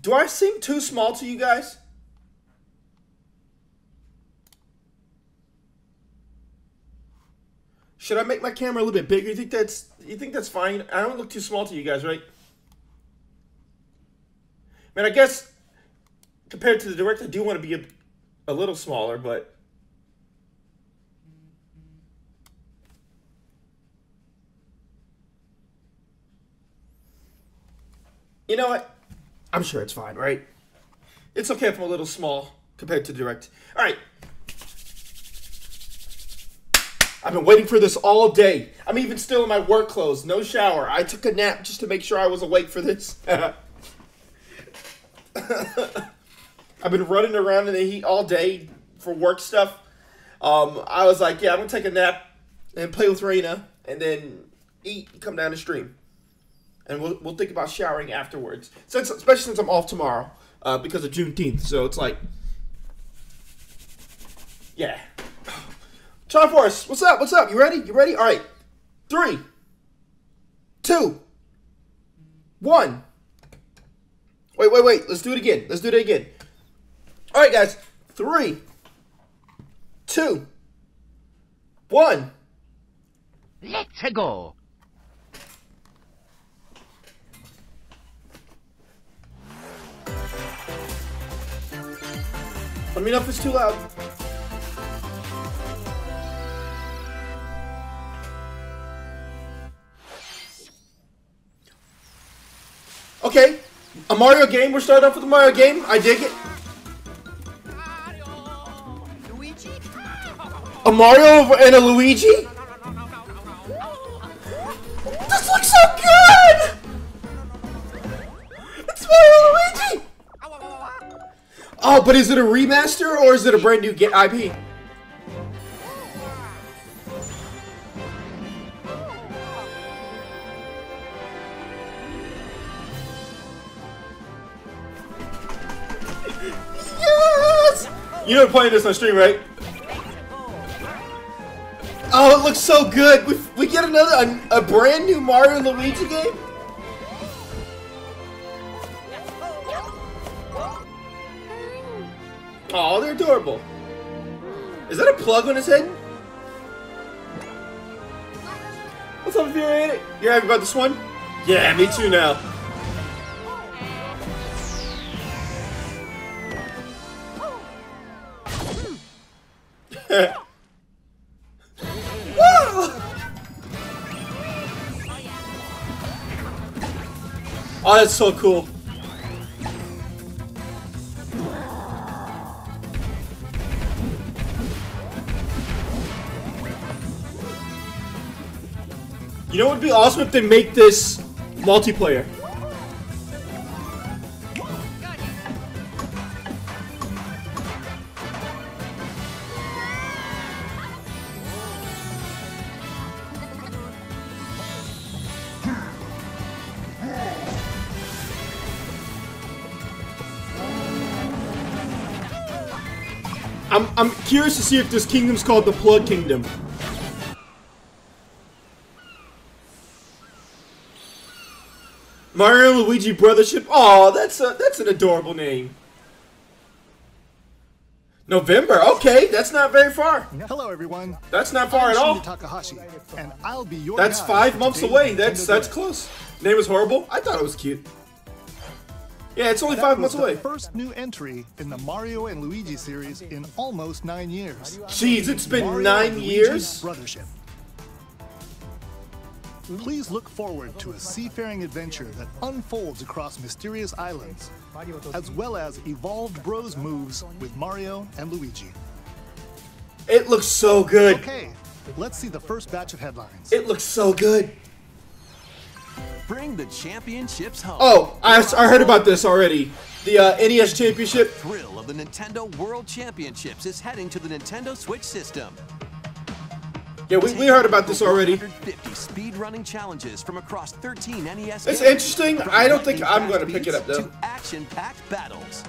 Do I seem too small to you guys? Should I make my camera a little bit bigger? You think that's you think that's fine? I don't look too small to you guys, right? Man, I guess compared to the direct, I do want to be a, a little smaller, but you know what? I'm sure it's fine, right? It's okay if I'm a little small compared to direct. All right. I've been waiting for this all day. I'm even still in my work clothes, no shower. I took a nap just to make sure I was awake for this. I've been running around in the heat all day for work stuff. Um, I was like, yeah, I'm gonna take a nap and play with Raina, and then eat, come down the stream, and we'll we'll think about showering afterwards. Since especially since I'm off tomorrow uh, because of Juneteenth, so it's like, yeah. Forrest, what's up? What's up? You ready? You ready? All right. Three, two, one. Wait, wait, wait. Let's do it again. Let's do it again. All right, guys. Three, two, one. Let's go. Let me know if it's too loud. Okay, a Mario game. We're starting off with a Mario game. I dig it. A Mario and a Luigi? Oh, but is it a remaster or is it a brand new ga- IP? Yes! You know playing this on stream, right? Oh, it looks so good. We, we get another a, a brand new Mario and Luigi game. Oh, they're adorable. Is that a plug on his head? What's up, Infuriated? You're happy about this one? Yeah, me too now. Oh, that's so cool. You know what would be awesome if they make this multiplayer? I'm, I'm curious to see if this kingdom's called the Plug Kingdom. Mario and Luigi Brothership. Oh, that's a that's an adorable name. November. Okay, that's not very far. Hello, everyone. That's not far at all. I'm Takahashi, and I'll be your That's five months away. That's that's close. Name is horrible. I thought it was cute. Yeah, it's only That five was months the away. First new entry in the Mario and Luigi series in almost nine years. Jeez, it's been Mario nine years. Brothership. Please look forward to a seafaring adventure that unfolds across mysterious islands, as well as evolved Bros moves with Mario and Luigi. It looks so good. Okay, let's see the first batch of headlines. It looks so good. Bring the championships home. Oh, I, I heard about this already. The uh, NES Championship. Thrill of the Nintendo World Championships is heading to the Nintendo Switch system. Yeah, we, we heard about this already. 150 speedrunning challenges from across 13 NES It's interesting. I don't think I'm going to pick it up though. Action-packed battles.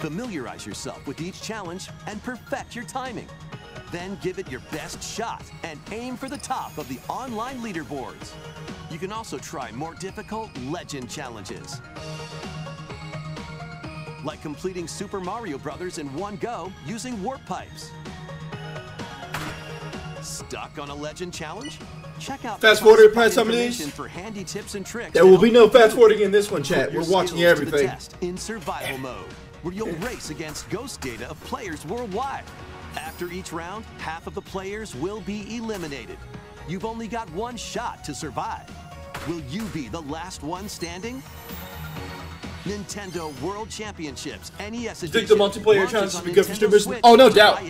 Familiarize yourself with each challenge and perfect your timing. Then give it your best shot and aim for the top of the online leaderboards. You can also try more difficult legend challenges. Like completing Super Mario Brothers in one go using warp pipes. Stuck on a legend challenge? Check out Fast forward past some of these. for handy tips and tricks. There will be no fast forwarding in this one, chat. We're watching everything. test in survival mode, where you'll race against ghost data of players worldwide. After each round, half of the players will be eliminated. You've only got one shot to survive. Will you be the last one standing? Nintendo World Championships NES think Edition the multiplayer launches challenges on will be good for Nintendo streamers? Switch Oh, no doubt.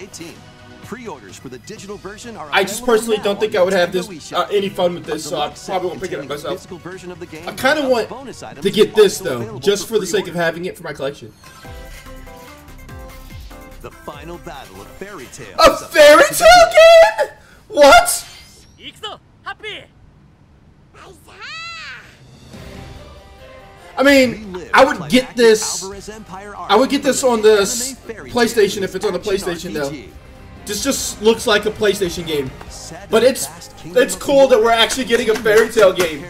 Pre-orders for the digital version are I just personally don't think I would have this uh, any fun with this, so I probably won't pick it up containing myself. physical version of the game I kind of want bonus to get this though, just for the sake of having it for my collection. The final battle of Fairy Tail. A is fairy about to tale begin. game? What? I mean, I would get this. I would get this on this PlayStation if it's on the PlayStation though. This just looks like a PlayStation game, but it's it's cool that we're actually getting a Fairy Tail game.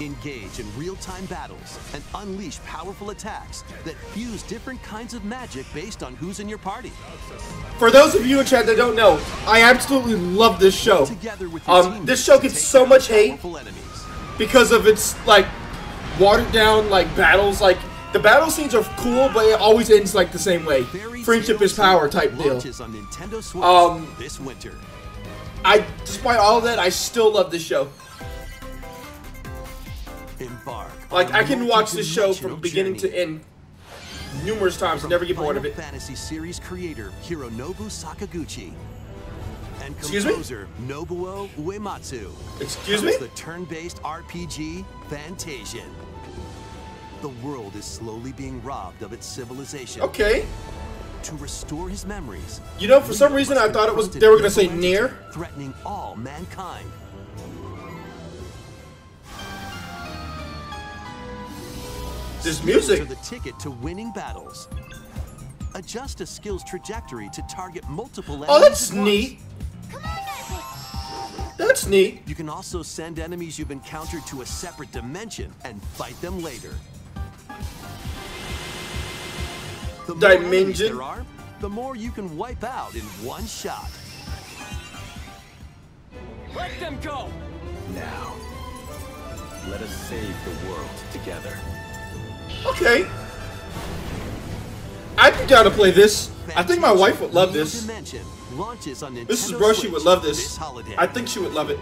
Engage in real-time battles and unleash powerful attacks that fuse different kinds of magic based on who's in your party. For those of you in chat that don't know, I absolutely love this show. Um, this show gets so much hate because of its like watered down like battles. Like the battle scenes are cool, but it always ends like the same way. Friendship is power type deal. Launches on Nintendo Switch Um, this winter. I, despite all of that, I still love this show. Embark. Like I can watch this show from beginning journey. to end numerous times and never get bored of it. Fantasy series creator Hironobu Sakaguchi and Excuse me? composer Nobuo Uematsu. Excuse me? The turn-based RPG Fantasian. The world is slowly being robbed of its civilization. Okay. To restore his memories. You know, for some reason, I thought it was they were gonna say near. threatening all mankind. This music. are the ticket to winning battles. Adjust a skill's trajectory to target multiple enemies. Oh, enemies that's at neat. That's neat. You can also send enemies you've encountered to a separate dimension and fight them later. The more Dimension? there are, the more you can wipe out in one shot. Let them go Now, let us save the world together. Okay. I'd be down to play this. I think my wife would love this. Dimension launches on Nintendo This is bro, she would love this. I think she would love it.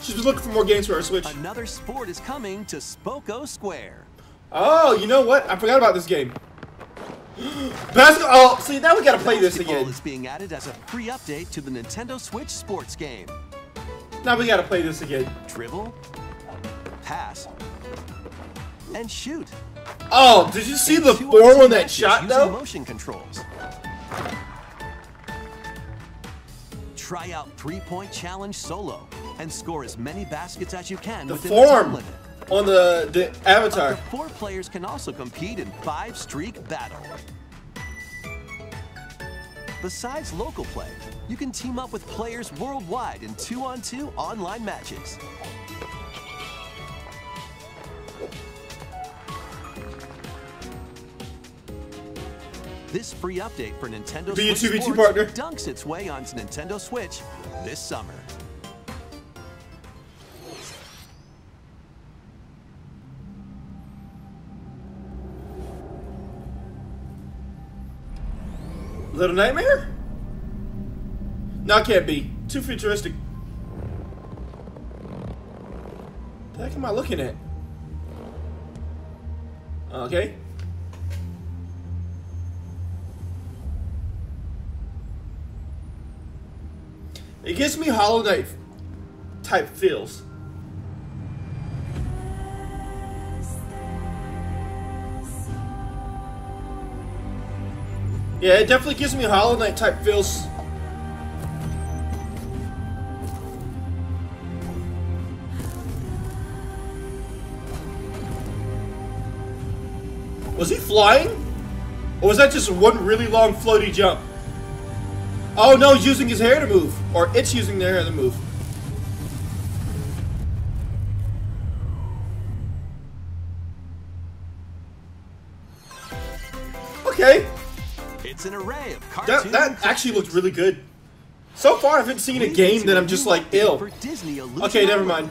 She's been looking for more games for her Switch. Another sport is coming to Spocco Square. Oh, you know what? I forgot about this game. Basketball. Oh, see, now we gotta play this again. is being added as a free update to the Nintendo Switch sports game. Now we gotta play this again. Dribble, pass, and shoot. Oh, did you see the Two form on that shot though? Motion controls. Try out three-point challenge solo and score as many baskets as you can The the form limit. on the the avatar. Up four players can also compete in five streak battle. Besides local play, you can team up with players worldwide in two-on-two online matches. This free update for Nintendo Be a Switch 2v2 Sports partner. dunks its way onto Nintendo Switch this summer. Little Nightmare? No, it can't be. Too futuristic. The heck am I looking at? Okay. It gives me Hollow Knight type feels. Yeah, it definitely gives me Hollow Knight type feels. Was he flying? Or was that just one really long floaty jump? Oh no, he's using his hair to move. Or it's using their hair to move. Okay, It's an array of that, that actually looked really good. So far, I haven't seen a game that I'm just like, ill. Okay, never mind.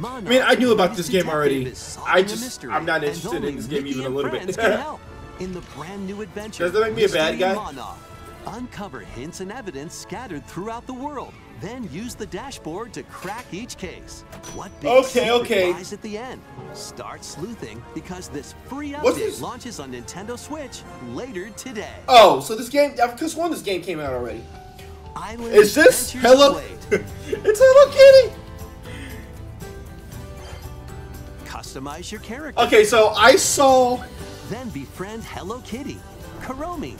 I mean, I knew about this game already. I just- I'm not interested in this game even a little bit. in the brand new adventure. Does that make me a bad guy? Uncover hints and evidence scattered throughout the world. Then use the dashboard to crack each case. What big Okay, okay. lies at the end? Start sleuthing because this free update this? launches on Nintendo Switch later today. Oh, so this game, I could sworn this game came out already. Island Is this Hello? It's Hello Kitty. Customize your character. Okay, so I saw, Then befriend Hello Kitty, Kuromi,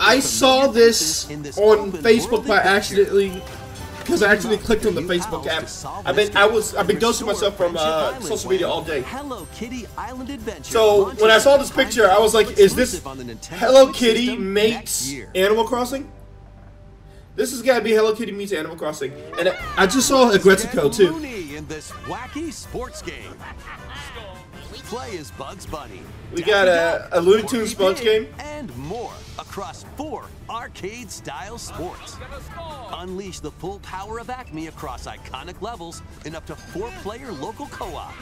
I saw this faces in this on Facebook by adventure. accidentally because I actually clicked on the Facebook app. I've been, I was, I've been dosing myself from uh, social media all day. Hello Kitty Island Adventure. So when I saw this picture, I was like, "Is this exclusive on the Nintendo Hello Kitty system meets. Animal Crossing?" This has got to be Hello Kitty meets Animal Crossing, and I- I just saw Aggretsuko Get too. In this wacky sports game. Play as Bugs Bunny. We got a- a Looney Tunes sports Pig, game. and more across four arcade-style sports. Unleash the full power of Acme across iconic levels in up to four-player local co-op.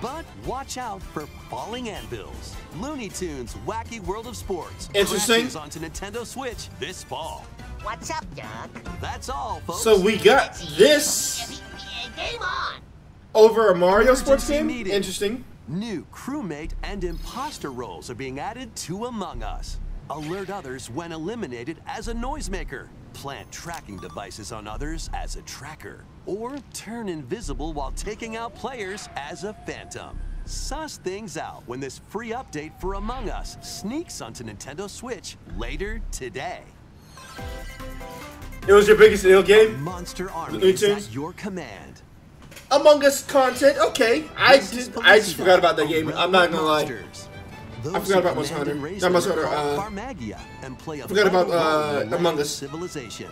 But watch out for falling anvils. Looney Tunes Wacky World of Sports Interesting. crashes onto Nintendo Switch this fall. What's up, Doc? That's all, folks. So we got this Game on! over a Mario sports Emergency game. meeting. Interesting. New crewmate and imposter roles are being added to Among Us. Alert others when eliminated as a noisemaker. Plant tracking devices on others as a tracker. Or turn invisible while taking out players as a phantom. Suss things out when this free update for Among Us sneaks onto Nintendo Switch later today. It was your biggest ill game. Monster Army is at your command. Among Us content. Okay, I did, I just forgot about that game. I'm not gonna lie. I forgot about Monster Hunter. Not Monster Hunter, uh, Farmagia and play a forgot about, uh, Among Us. civilization.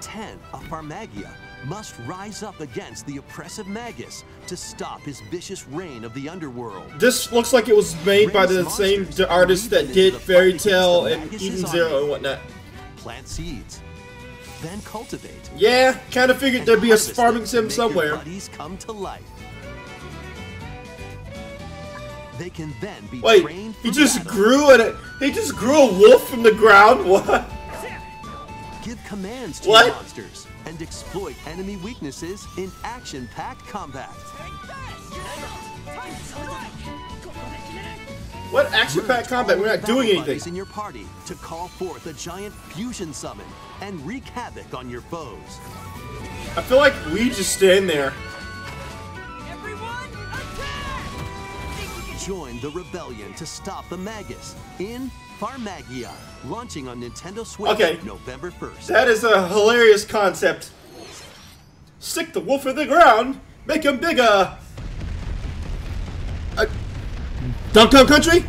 Ten of Farmagia must rise up against the oppressive Magus to stop his vicious reign of the underworld. This looks like it was made by the same artist that did Fairy Tail and Eden Zero and whatnot. Plant seeds. Then cultivate. Yeah, kind of figured there'd be a farming sim somewhere. buddies come to life. They can then be Wait, trained he just battle. grew and he just grew a wolf from the ground. What? Give commands to What? monsters and exploit enemy weaknesses in action-packed combat. What action-packed combat? We're not doing anything. in your party to call forth a giant fusion summon and wreak havoc on your foes. I feel like we just stand there. Join the rebellion to stop the Magus in Farmagia, launching on Nintendo Switch Okay. November 1st. That is a hilarious concept. Stick the wolf in the ground, make him bigger. Donkey Kong Country?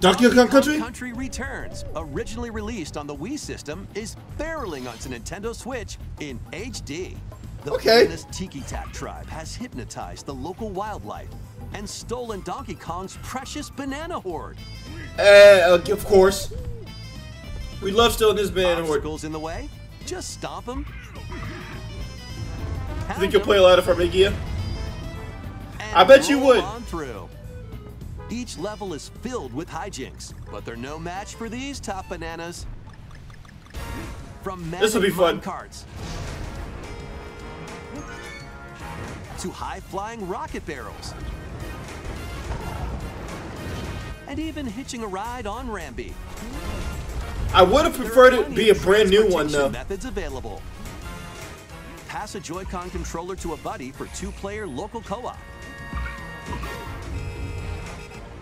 Donkey Kong Country? Country Returns, originally released on the Wii system, is barreling onto Nintendo Switch in HD. The Okay. villainous Tiki Tak tribe has hypnotized the local wildlife and stolen Donkey Kong's precious banana hoard. Uh, of course. We love stealing this banana hoard. Obstacles in the way? Just stomp them. You think you'll play a lot of Farmagia? I bet you would. On through. Each level is filled with hijinks, but they're no match for these top bananas. From This'll be fun. carts to high-flying rocket barrels, and even hitching a ride on Rambi. I would have preferred it be a brand new one though. Methods available. Pass a Joy-Con controller to a buddy for two-player local co-op.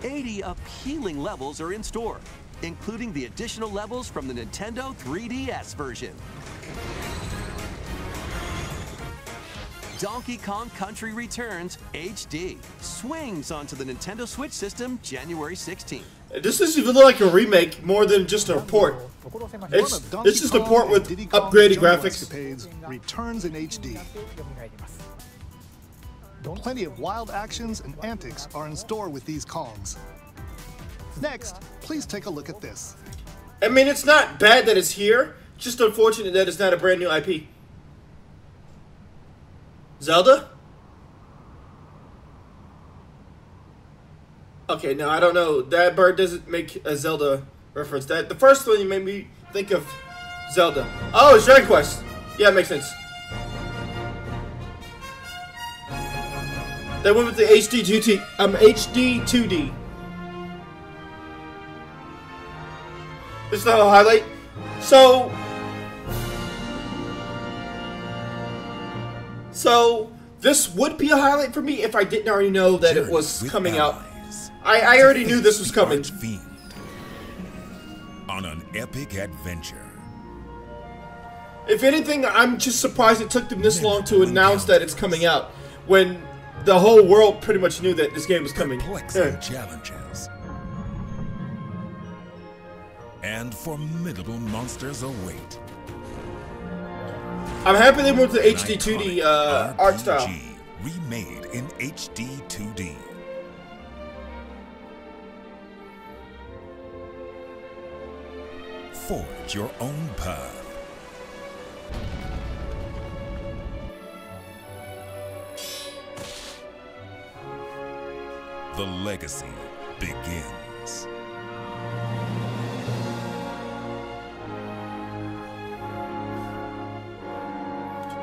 80 appealing levels are in store, including the additional levels from the Nintendo 3DS version. Donkey Kong Country Returns HD swings onto the Nintendo Switch system January 16th. This is even like a remake more than just a port. It's One of Donkey it's just a port with upgraded graphics. Returns in HD. Plenty of wild actions and antics are in store with these Kongs. Next, please take a look at this. I mean, it's not bad that it's here. Just unfortunate that it's not a brand new IP. Zelda? Okay, now I don't know. That bird doesn't make a Zelda reference. That the first one you made me think of Zelda. Oh, it's Dragon Quest. Yeah, it makes sense. They went with the HD 2D. Um, HD 2D. It's not a highlight. So, so this would be a highlight for me if I didn't already know that it was coming out. I, I already knew this was coming. On an epic adventure. If anything, I'm just surprised it took them this long to announce that it's coming out when the whole world pretty much knew that this game was coming. Yeah. challenges. And formidable monsters await. I'm happy they moved to the HD 2D uh, art style. Remade in HD 2D. Forge your own path. The legacy begins.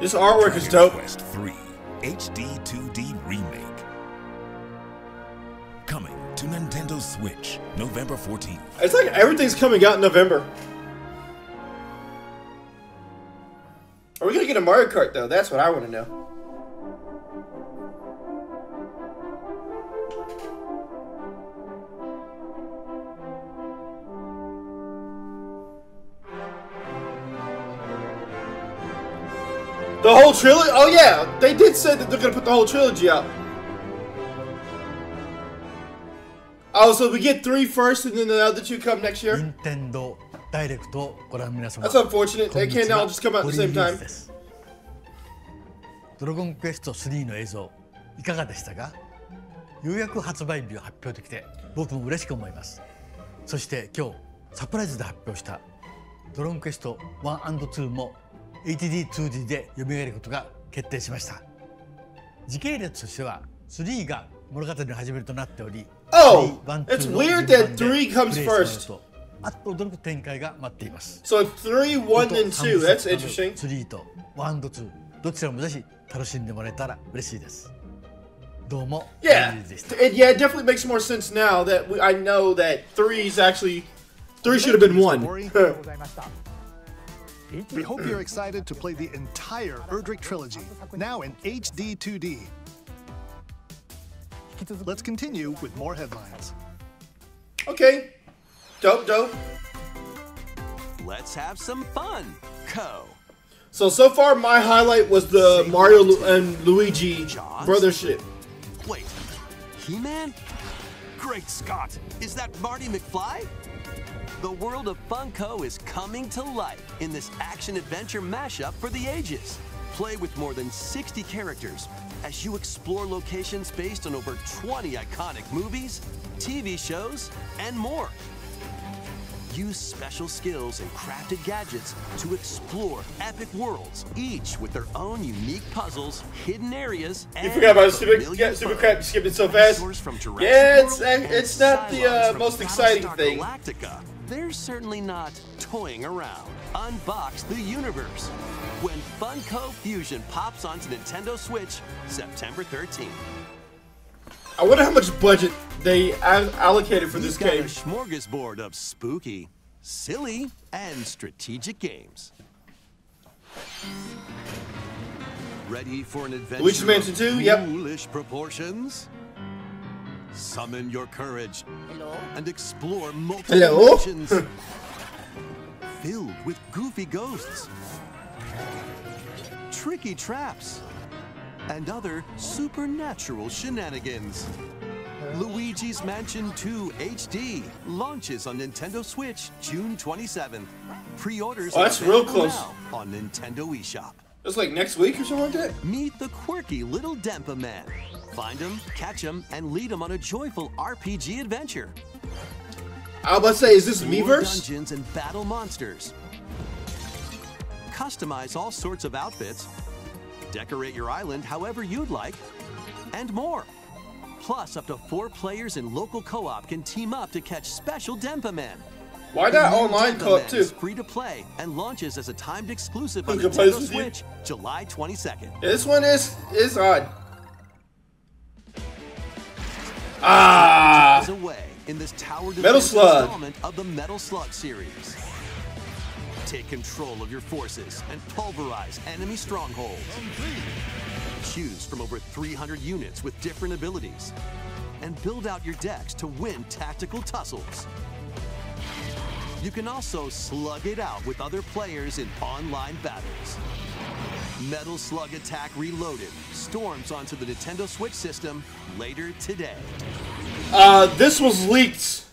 This artwork is Dragon dope. Quest 3 HD 2D Remake. Coming to Nintendo Switch November 14th. It's like everything's coming out in November. Are we gonna get a Mario Kart though? That's what I want to know. The whole trilogy? Oh yeah, they did say that they're gonna put the whole trilogy out. Oh, so we get three first, and then the other two come next year. 任天堂ダイレクトをご覧の皆様 That's unfortunate. They can't all は just come out at ポ the リ same time. ドラゴンクエスト3の映像いかがでしたかようやく発売日を発表できて僕も嬉しく思いますそして今日サプライズで発表したドラゴンクエスト 1&2 も HD2D で蘇ることが決定しました時系列としては3が物語の始めるとなっており Oh! It's weird that 3 comes first. あっと驚く展開。So 3, 1 and 2, that's interesting. 3と1 and 2、どちらもぜひ楽しんでもらえたら嬉しいです。どうも。Yeah, it, yeah, it definitely makes more sense now that we, I know that 3 is actually 3 should have been 1. We hope you're excited to play the entire Erdrick trilogy, now in HD 2D. Let's continue with more headlines. okay, dope, dope. Let's have some fun, Co. So so far, my highlight was the Mario Lu- and Luigi Jaws? brothership. Wait, He-Man? Great Scott! Is that Marty McFly? The world of Funko is coming to life in this action-adventure mashup for the ages. Play with more than 60 characters as you explore locations based on over 20 iconic movies, TV shows, and more. Use special skills and crafted gadgets to explore epic worlds, each with their own unique puzzles, hidden areas, and You forgot about Super, yeah, Super. Crap. It so fast. From Yeah, it's it's not the uh, most exciting thing. Galactica. They're certainly not toying around. Unbox the universe when Funko Fusion pops onto Nintendo Switch September 13th. I wonder how much budget they allocated for this We've got game. a smorgasbord of spooky, silly, and strategic games. Ready for an adventure? Luigi's Mansion of 2? Yep. Proportions. Summon your courage Hello? and explore multiple Hello? dimensions filled with goofy ghosts, tricky traps, and other supernatural shenanigans. Luigi's Mansion 2 HD launches on Nintendo Switch June 27th. Pre-orders Oh, are that's real close. now on Nintendo eShop. It's like next week or something like that. Meet the quirky little Denpa Men. Find them, catch them, and lead them on a joyful RPG adventure. I was say, is this More Miiverse? dungeons and battle monsters. Customize all sorts of outfits. Decorate your island however you'd like. And more. Plus, up to four players in local co-op can team up to catch special Denpa Men. Why not online co-op too? is free to play and launches as a timed exclusive on Nintendo? Switch July 22nd. Yeah, this one is is odd. Ah, away in this tower Metal Slug. of the Metal Slug series. Take control of your forces and pulverize enemy strongholds. Choose from over 300 units with different abilities and build out your decks to win tactical tussles. You can also slug it out with other players in online battles. Metal Slug Attack Reloaded storms onto the Nintendo Switch system later today. uh, this was leaked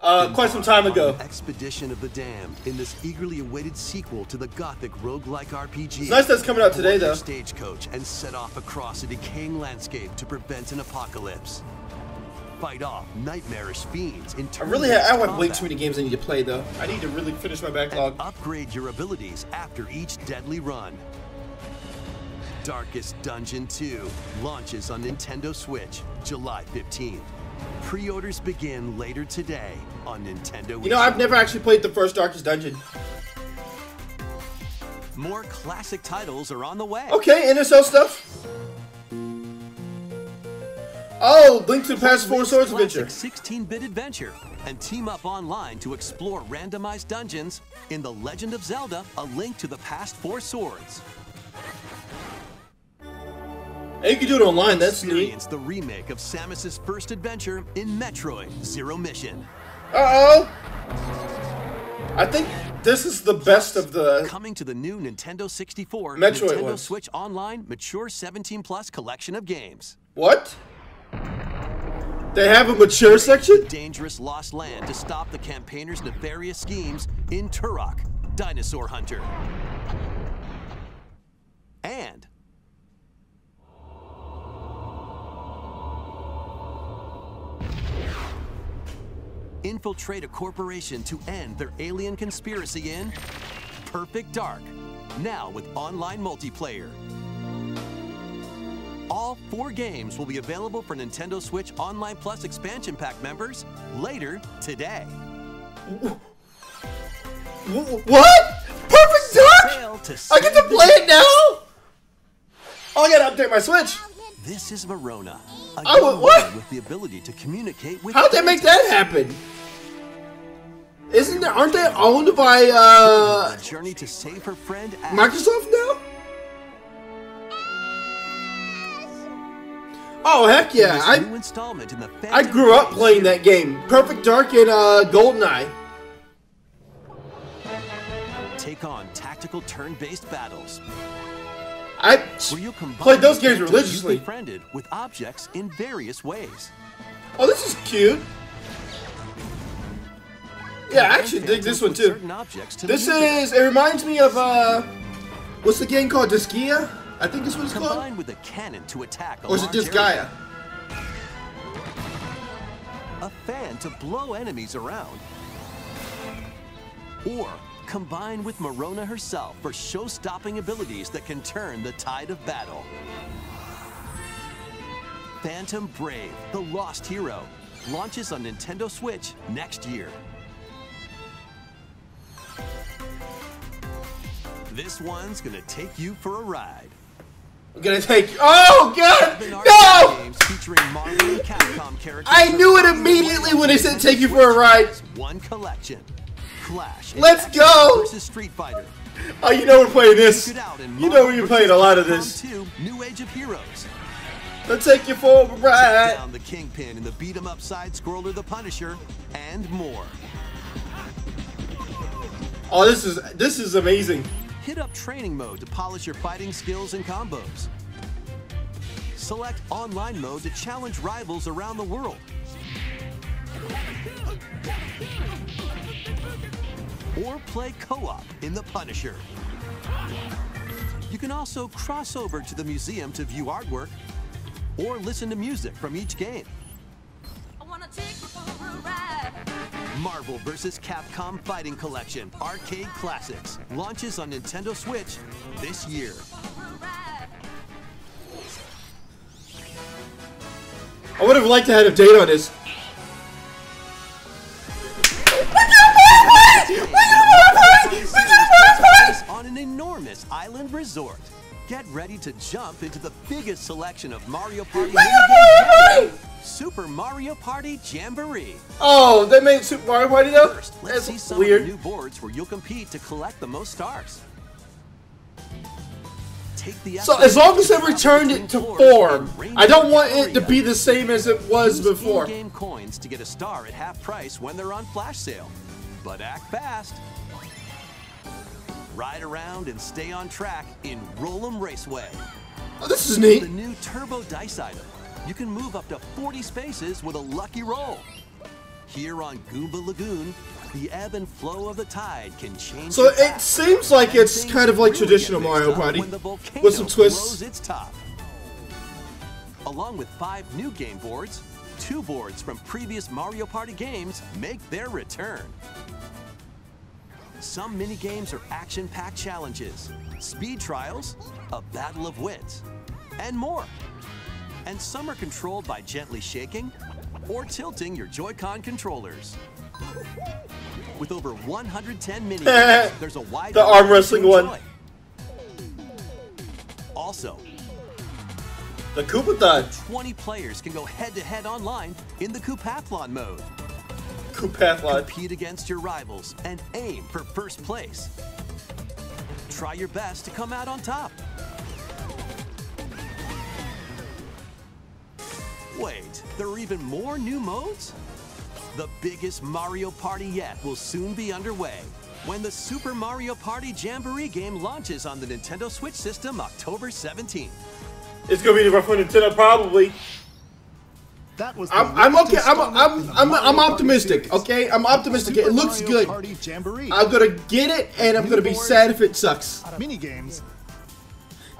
uh, quite some time ago. Expedition of the Damned in this eagerly awaited sequel to the gothic roguelike RPG. It's nice that it's coming out today, though. Stagecoach and set off across a decaying landscape to prevent an apocalypse. Fight off nightmarish fiends in I really have, I have way too many games I need to play though. I need to really finish my backlog. and upgrade your abilities after each deadly run. Darkest Dungeon 2 launches on Nintendo Switch July 15th. Pre-orders begin later today on Nintendo You know, I've never actually played the first Darkest Dungeon. More classic titles are on the way. Okay, NSL stuff. Oh, Link to the Past Four Swords Adventure. 16-bit adventure and team up online to explore randomized dungeons in The Legend of Zelda: A Link to the Past Four Swords. And you can do it online. That's neat. Experience the remake of Samus's first adventure in Metroid: Zero Mission. Uh oh. I think this is the best of the. Coming to the new Nintendo 64, Metroid Nintendo ones. Switch Online Mature 17 Plus collection of games. What? They have a mature section? Dangerous lost land to stop the campaigners' nefarious schemes in Turok, Dinosaur Hunter. And infiltrate a corporation to end their alien conspiracy in Perfect Dark, now with online multiplayer. All four games will be available for Nintendo Switch Online Plus expansion pack members later today. What? Perfect Dark? I get to play it now? Oh, I gotta update my Switch. This is Marona, a Oh, what? with the ability to communicate with How'd they make that happen? Isn't there, aren't they owned by uh, journey to save her friend Microsoft now? Oh heck yeah! I new installment in the I grew up playing that game. Perfect Dark and uh, Goldeneye. Take on tactical turn-based battles I where you'll combine played those games religiously. befriended with objects in various ways. Oh, this is cute. Yeah, I actually dig this one too. Certain objects to the This is. It reminds me of uh, what's the game called? Disgaea? I think this what it's called. with a cannon to attack Or is it. Disgaea? a fan to blow enemies around. Or combine with Marona herself for show-stopping abilities that can turn the tide of battle. Phantom Brave, the Lost Hero, launches on Nintendo Switch next year. This one's gonna take you for a ride. I'm gonna take. Oh God! No! games featuring Marvel and Capcom characters. I knew it immediately when they said take you for a ride. One collection. Flash. and Let's go! Street Fighter. Oh, you know we're playing this. Check it out in You know you're playing a lot of this. New Age of Heroes. Let's take you for a ride. down the Kingpin in the beat 'em up side scroller The Punisher and more. Oh, this is this is amazing. Hit up training mode to polish your fighting skills and combos. select online mode to challenge rivals around the world. Or play co-op in The Punisher. You can also cross over to the museum to view artwork or listen to music from each game. Marvel vs. Capcom Fighting Collection Arcade Classics launches on Nintendo Switch this year. I would have liked to have a date on this. on an enormous island resort. Get ready to jump into the biggest selection of Mario Party. Super Mario Party Jamboree. Oh, they made Super Mario Party though? First, let's see That's some of weird. the new boards where you'll compete to collect the most stars. Take the So as long as they returned it to form, I don't want it to be the same as it was Use before. in-game coins to get a star at half price when they're on flash sale. But act fast. Ride around and stay on track in Roll'em Raceway. Oh, this is neat. The new Turbo Dice item. You can move up to 40 spaces with a lucky roll. Here on Goomba Lagoon, the ebb and flow of the tide can change. So it seems like it's kind of like traditional Mario Party, when the volcano with some twists. its top. Along with five new game boards, two boards from previous Mario Party games make their return. Some mini games are action-packed challenges, speed trials, a battle of wits, and more. And some are controlled by gently shaking or tilting your Joy-Con controllers. With over 110 mini games, there's a wide The arm wrestling one. Also, The Koopathon. 20 players can go head-to-head online in the Koopathlon mode. Koopathlon. Compete against your rivals and aim for first place. Try your best to come out on top. Wait, there are even more new modes? The biggest Mario Party yet will soon be underway when the Super Mario Party Jamboree game launches on the Nintendo Switch system October 17th. It's gonna be the rough one Nintendo probably. That was I'm, I'm okay. I'm I'm in the I'm, I'm optimistic. Okay, I'm optimistic. It looks Mario good. Party Jamboree. I'm gonna get it, and I'm gonna be sad if it sucks. Minigames.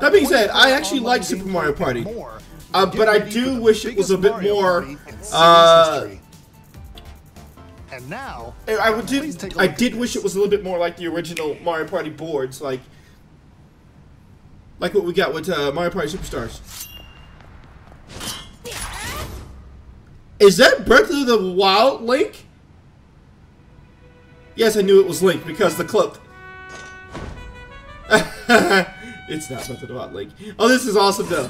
That being said, I actually like Super Mario and Party. Uh, but I do wish it was a bit more. Party in series Uh. And now, I would did I did wish it was a little bit more like the original Mario Party boards, like like what we got with uh, Mario Party Superstars. Is that Breath of the Wild Link? Yes, I knew it was Link because the cloak. it's not Breath of the Wild Link. Oh, this is awesome though.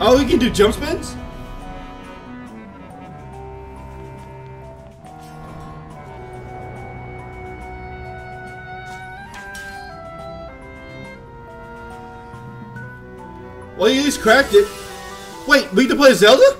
Oh, we can do jump spins? Well, you least cracked it. Wait, we to play Zelda?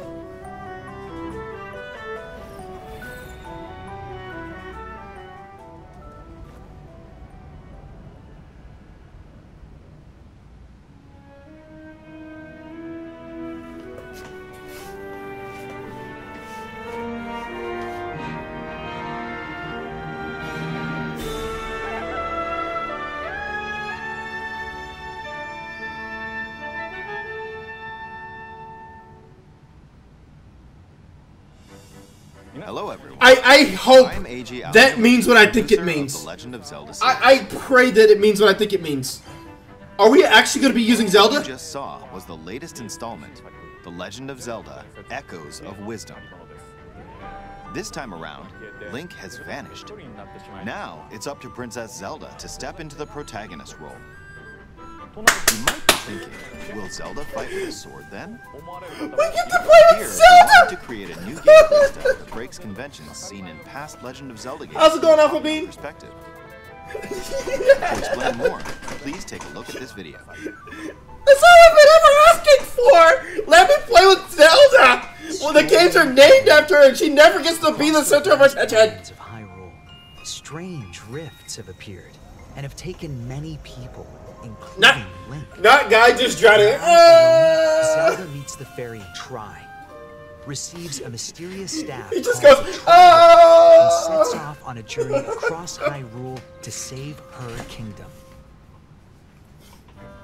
I, hope I'm AG Allen, that means what I think it means. The Legend of Zelda series. I, I pray that it means what I think it means. Are we actually going to be using What Zelda? you just saw was the latest installment, The Legend of Zelda: Echoes of Wisdom. This time around, Link has vanished. Now it's up to Princess Zelda to step into the protagonist role. You might be thinking, will Zelda fight with a sword then? We get to play Here, with we wanted Zelda! to create a new gameplay style that breaks conventions seen in past Legend of Zelda games. How's it going, from a Alpha Bean? Perspective. To explain more, please take a look at this video. That's all I've been ever asking for! Let me play with Zelda! Well, the games are named after her and she never gets to be the center of attention! of Hyrule, strange rifts have appeared and have taken many people, including Not, Link. not guy just. Alone, Ah! Zelda meets the fairy Tri, receives a mysterious staff He just goes, Tri, and sets ah! off on a journey across Hyrule to save her kingdom.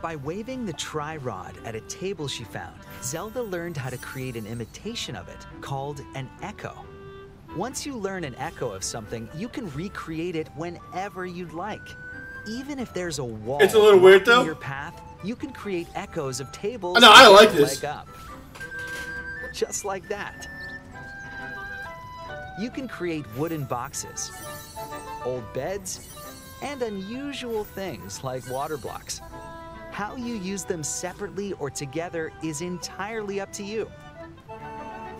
By waving the Tri Rod at a table she found, Zelda learned how to create an imitation of it called an echo. Once you learn an echo of something, you can recreate it whenever you'd like. Even if there's a wall It's a little weird, though. your path, you can create echoes of tables. No, I like this. up. Just like that. You can create wooden boxes, old beds, and unusual things like water blocks. How you use them separately or together is entirely up to you.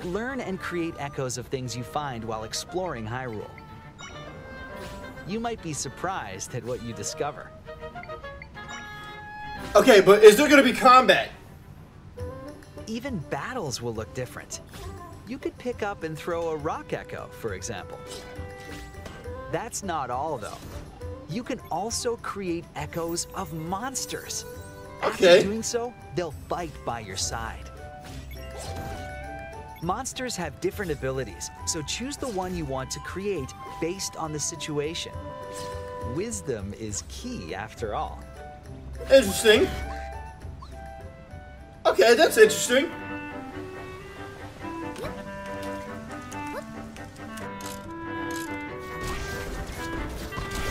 Learn and create echoes of things you find while exploring Hyrule. You might be surprised at what you discover. Okay, but is there gonna be combat? Even battles will look different. You could pick up and throw a rock echo, for example. That's not all, though. You can also create echoes of monsters. Okay. After doing so, they'll fight by your side. Monsters have different abilities, so choose the one you want to create based on the situation. Wisdom is key, after all. Interesting. Okay, that's interesting.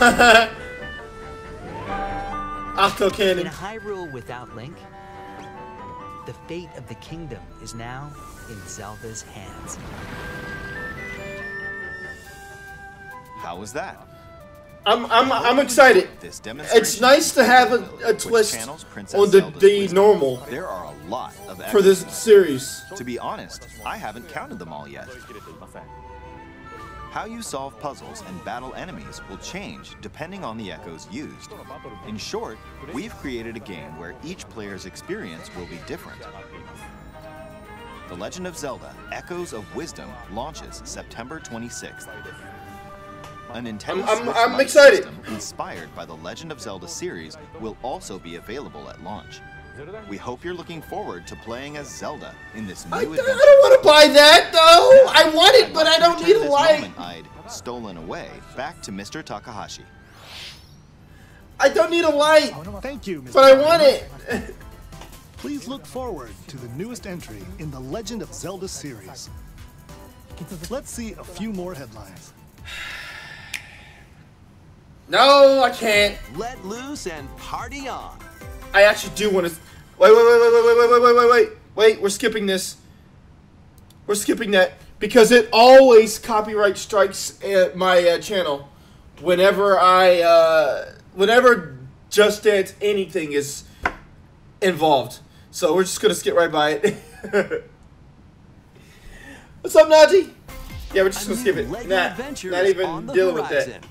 Octo In cannon. Hyrule without Link, the fate of the kingdom is now in Zelda's hands. How was that? I'm I'm I'm excited. This It's nice to have a, a twist channels on the the normal There are a lot of for this series. To be honest, I haven't counted them all yet. How you solve puzzles and battle enemies will change depending on the echoes used. In short, we've created a game where each player's experience will be different. The Legend of Zelda Echoes of Wisdom launches September 26th. A Nintendo I'm- I'm- Switch I'm excited. system inspired by the Legend of Zelda series will also be available at launch. We hope you're looking forward to playing as Zelda in this new I, I don't want to buy that though. I want it, but I don't need a this light. moment I'd stolen away back to Mr. Takahashi. I don't need a light, Thank you, Mr. but I want it. Please look forward to the newest entry in the Legend of Zelda series. Let's see a few more headlines. No, I can't. Let loose and party on. I actually do want to. Wait, wait, wait, wait, wait, wait, wait, wait, wait, wait, wait. We're skipping this. We're skipping that because it always copyright strikes at my uh, channel whenever I, uh, whenever Just Dance anything is involved. So we're just gonna skip right by it. What's up, Najee? Yeah, we're just gonna skip it. Adventure not even dealing with that.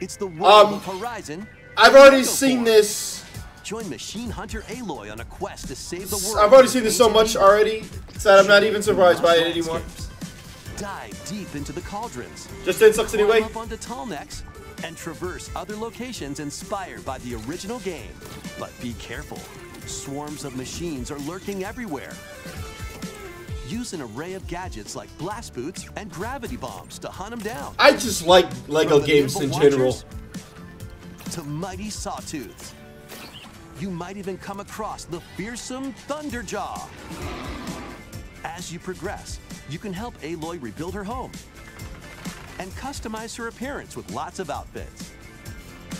It's the world Um, of Horizon. I've already seen this. Join Machine Hunter Aloy on a quest to save the world. I've already seen this so much already that I'm not even surprised by it anymore. Dive deep into the cauldrons. Just Dance sucks anyway. Up onto tall necks and traverse other locations inspired by the original game. But be careful. Swarms of machines are lurking everywhere. Use an array of gadgets like blast boots and gravity bombs to hunt them down. I just like Lego games in general. To mighty sawtooths. You might even come across the fearsome Thunderjaw. As you progress, you can help Aloy rebuild her home and customize her appearance with lots of outfits.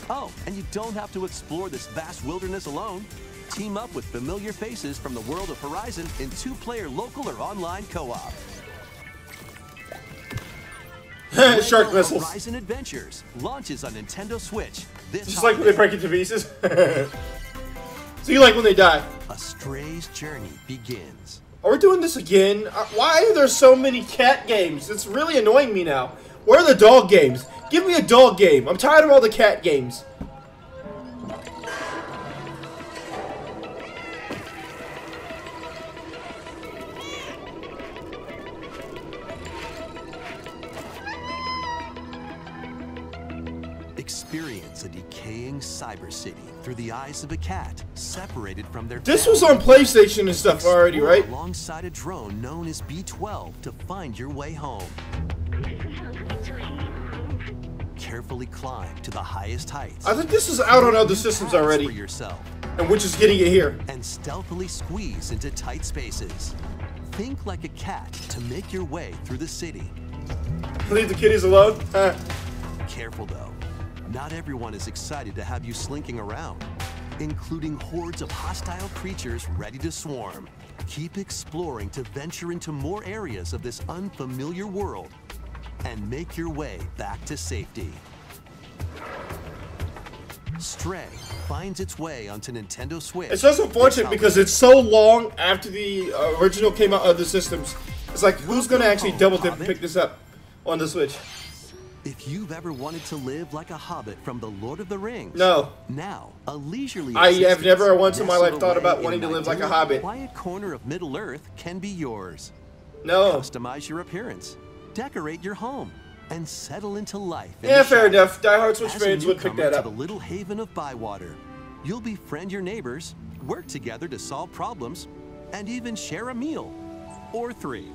Oh, and you don't have to explore this vast wilderness alone. Team up with familiar faces from the world of Horizon in two-player local or online co-op. Shark missiles. Horizon Adventures launches on Nintendo Switch this Just like when they break into pieces. so you like when they die. A stray's journey begins. Are we doing this again? Uh, Why are there so many cat games? It's really annoying me now. Where are the dog games? Give me a dog game. I'm tired of all the cat games. Cyber city through the eyes of a cat separated from their This was on PlayStation and stuff already, right? Alongside a drone known as B-12 to find your way home. Carefully climb to the highest heights. I think this is out on other systems already. For yourself And we're just getting it here. and stealthily squeeze into tight spaces. Think like a cat to make your way through the city. Leave the kitties alone. Careful though, not everyone is excited to have you slinking around, including hordes of hostile creatures ready to swarm. Keep exploring to venture into more areas of this unfamiliar world and make your way back to safety. Stray finds its way onto Nintendo Switch. It's just unfortunate because it's so long after the uh, original came out of the systems. It's like, who's gonna actually double dip and pick this up on the Switch? If you've ever wanted to live like a hobbit from the Lord of the Rings, No. Now, a leisurely I have never once in my life thought about wanting to live like a hobbit. Quiet corner of Middle Earth can be yours. No. Customize your appearance, decorate your home, and settle into life. in Yeah, fair enough. Die Hard Switch fans would pick that to the little haven of Bywater, you'll befriend your neighbors, work together to solve problems, and even share a meal or three.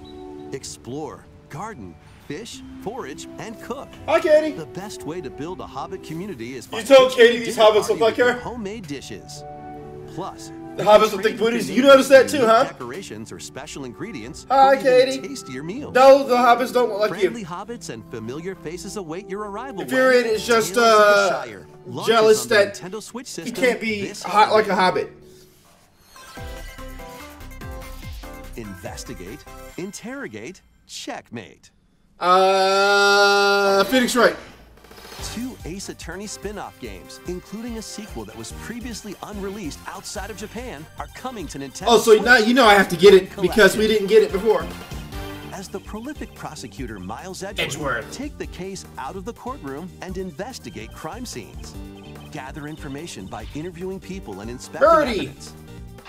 Explore, garden, fish, forage, and cook. Hi, Katie. The best way to build a hobbit community is by You told Katie these hobbits look like her? your Homemade dishes. Plus, The hobbits trade thick booties. You noticed that too, huh? Decorations or special ingredients. Hi, Katie. Tastier meals. No, the hobbits don't look like Friendly you. hobbits and familiar faces await your arrival. When is just uh, jealous that Nintendo Switch he system can't be hot like a hobbit. Investigate, interrogate, checkmate. Uh, Phoenix Wright. Two Ace Attorney spin-off games, including a sequel that was previously unreleased outside of Japan, are coming to Nintendo. Oh, so Switch. now you know I have to get it because we didn't get it before. As the prolific prosecutor Miles Edgeworth, Edgeworth. take the case out of the courtroom and investigate crime scenes. Gather information by interviewing people and inspecting Birdie. evidence.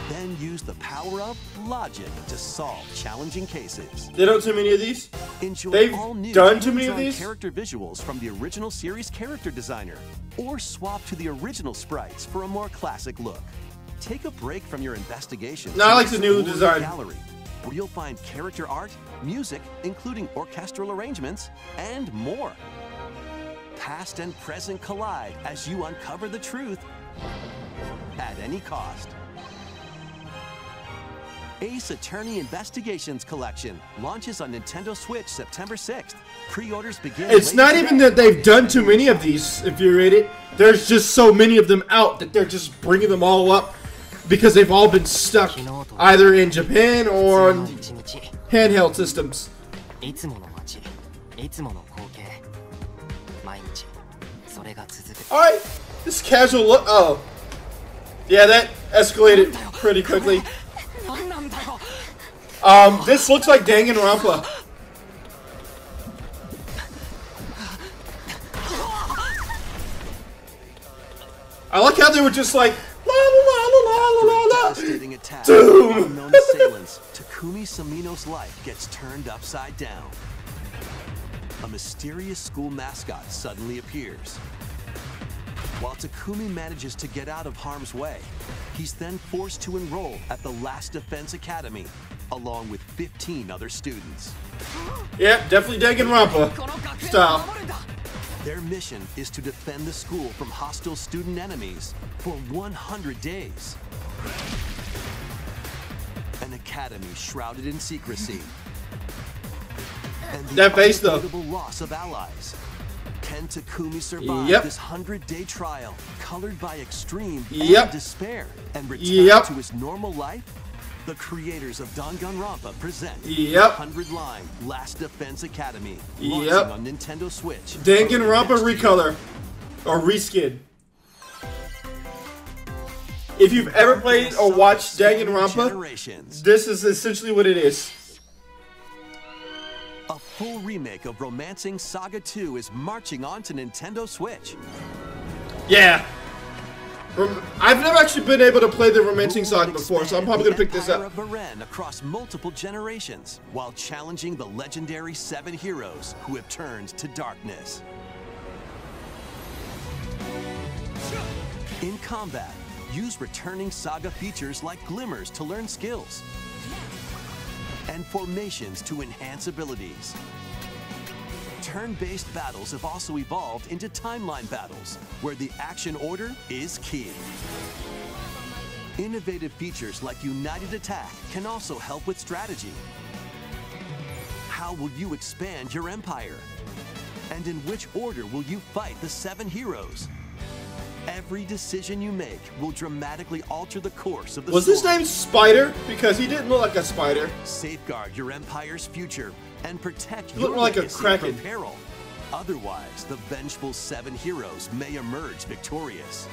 Then use the power of logic to solve challenging cases. They don't too many of these. Enjoy They've all new done too many of these? character visuals from the original series character designer, or swap to the original sprites for a more classic look. Take a break from your investigation. No, I like the new design. gallery, where you'll find character art, music, including orchestral arrangements, and more. Past and present collide as you uncover the truth at any cost. Ace Attorney Investigations Collection launches on Nintendo Switch September 6th. Pre-orders begin. It's not today. even that they've done too many of these. If you read it, there's just so many of them out that they're just bringing them all up because they've all been stuck either in Japan or on handheld systems. Alright, this casual look. Oh. Yeah, that escalated pretty quickly. Um, this looks like Danganronpa. I like how they were just like la la la la la la la. Doom. Takumi Sumino's life gets turned upside down. A mysterious school mascot suddenly appears. While Takumi manages to get out of harm's way, he's then forced to enroll at the Last Defense Academy, along with 15 other students. Yep, definitely Danganronpa style. Their mission is to defend the school from hostile student enemies for 100 days. An academy shrouded in secrecy. And the That face, though. loss of allies. Can Takumi survive Yep. this 100-day trial, colored by extreme Yep. and despair, and return Yep. to his normal life? The creators of Danganronpa present Yep. 100-line Last Defense Academy, Yep. launching on Nintendo Switch. Danganronpa recolor or reskin. If you've ever played or watched Danganronpa, this is essentially what it is. Full remake of Romancing Saga 2 is marching on to Nintendo Switch. Yeah. I've never actually been able to play the Romancing Saga before, so I'm probably gonna pick this up. of Baren across multiple generations, while challenging the legendary seven heroes who have turned to darkness. In combat, use returning Saga features like glimmers to learn skills and formations to enhance abilities. Turn-based battles have also evolved into timeline battles, where the action order is key. Innovative features like United Attack can also help with strategy. How will you expand your empire? And in which order will you fight the seven heroes? Every decision you make will dramatically alter the course of the Was story. his name Spider? Because he didn't look like a spider. Safeguard your empire's future and protect You your look like a kraken. from peril. Otherwise, the vengeful seven heroes may emerge victorious.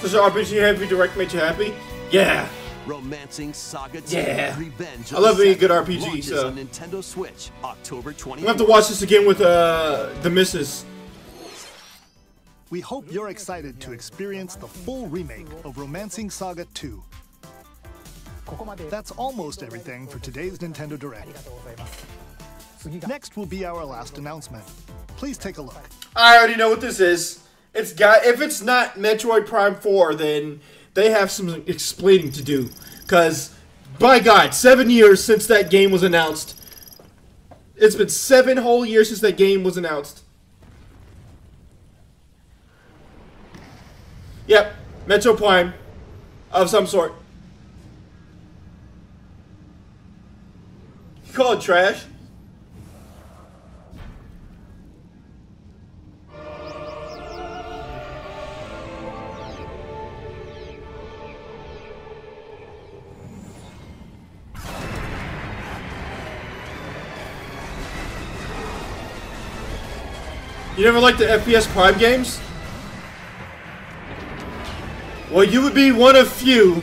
Does your RPG Happy Direct make you happy? Yeah. Romancing Saga 2 Yeah. Revenge I love being a good RPG, so- on Nintendo Switch October 20. I'm gonna have to watch this again with uh the missus. We hope you're excited to experience the full remake of Romancing Saga 2. That's almost everything for today's Nintendo Direct. Next will be our last announcement. Please take a look. I already know what this is. It's got if it's not Metroid Prime 4, then they have some explaining to do. Cause by God, seven years since that game was announced. It's been seven whole years since that game was announced. Yep, Metroid Prime of some sort. You call it trash? You never liked the FPS Prime games? Well, you would be one of few.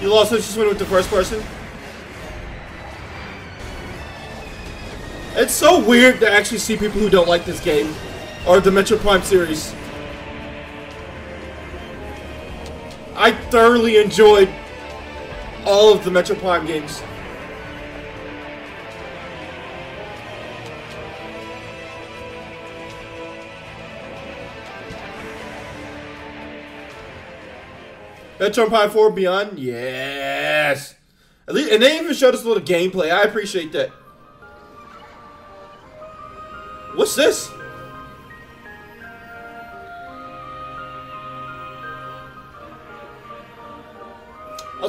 You lost just went with the first person? It's so weird to actually see people who don't like this game or the Metroid Prime series. I thoroughly enjoyed all of the Metroid Prime games. Metroid Prime 4 Beyond? Yes! At least, and they even showed us a little gameplay. I appreciate that. What's this?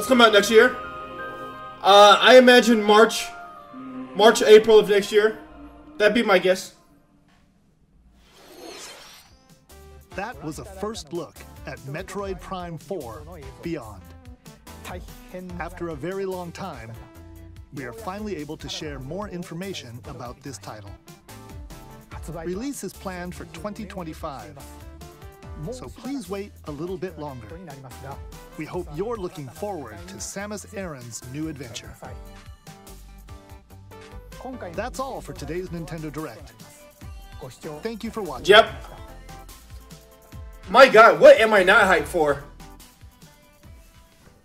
Let's come out next year. Uh, I imagine March, March, April of next year. That'd be my guess. That was a first look at Metroid Prime 4 Beyond. After a very long time, we are finally able to share more information about this title. Release is planned for 2025, so please wait a little bit longer. We hope you're looking forward to Samus Aran's new adventure. That's all for today's Nintendo Direct. Thank you for watching. Yep. My God, what am I not hyped for?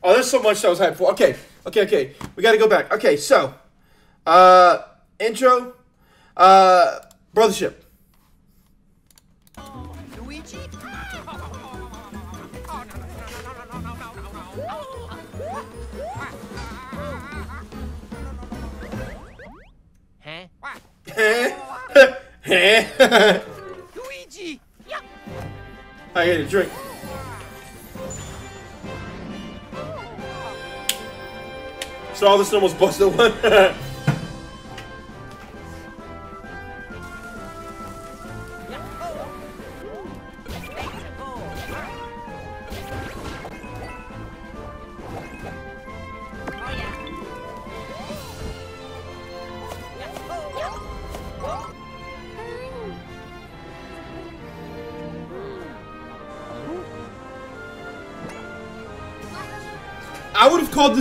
Oh, there's so much I was hyped for. Okay, okay, okay. We got to go back. Okay, so, uh, intro, uh, brothership. Luigi! I get a drink. So all this almost busted one.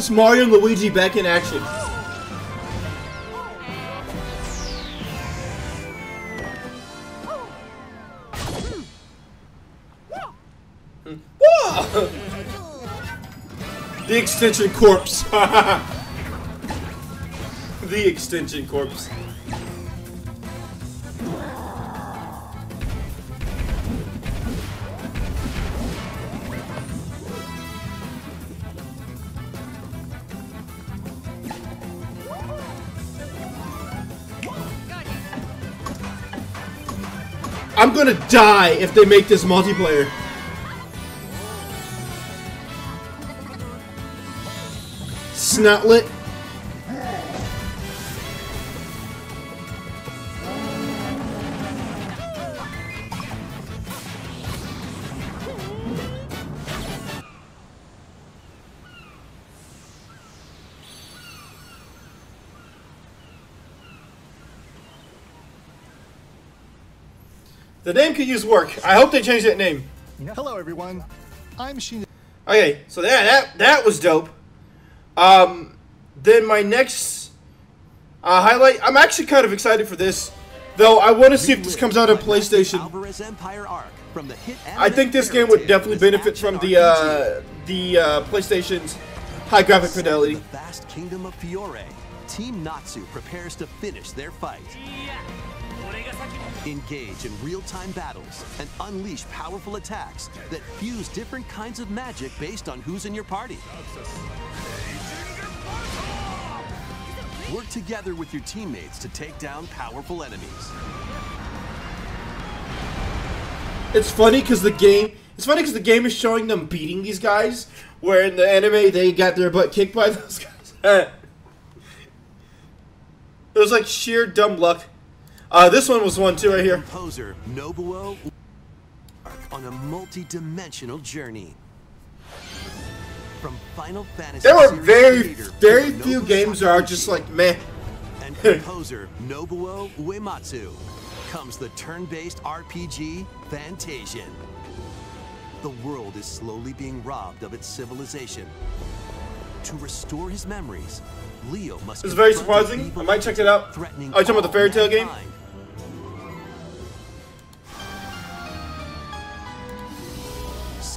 It's Mario and Luigi back in action. Hmm. the extension corpse. the extension corpse. I'm gonna die if they make this multiplayer. Snotlet. The name could use work. I hope they change that name. Hello, everyone. I'm Shin. Okay, so that that that was dope. Um, then my next uh, highlight. I'm actually kind of excited for this, though. I want to see if this comes out on PlayStation. Alvarez Empire arc from the hit I think this game would definitely benefit from the uh, the uh, PlayStation's high graphic fidelity. The vast kingdom of Fiore. Team Natsu prepares to finish their fight. Engage in real-time battles and unleash powerful attacks that fuse different kinds of magic based on who's in your party. Work together with your teammates to take down powerful enemies. It's funny because the game. It's funny because the game is showing them beating these guys, where in the anime they got their butt kicked by those guys. it was like sheer dumb luck. Uh, this one was one too right here. Composer Nobuo on a multi-dimensional journey. From Final Fantasy There were very, very Nobuo few games that are just like meh. and composer Nobuo Uematsu comes the turn-based RPG Fantasian. The world is slowly being robbed of its civilization. To restore his memories, Leo must It's very surprising. I might check it out. Are you talking about the fairy tale game?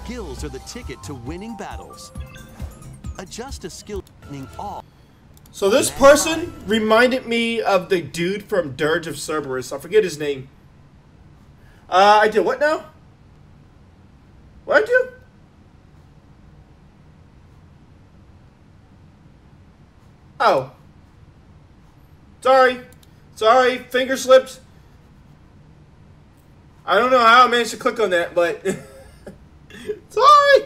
Skills are the ticket to winning battles. Adjust a skill all. So this person reminded me of the dude from Dirge of Cerberus. I forget his name. Uh, I did what now? What I do? Oh. Sorry. Sorry, finger slipped. I don't know how I managed to click on that, but... Sorry!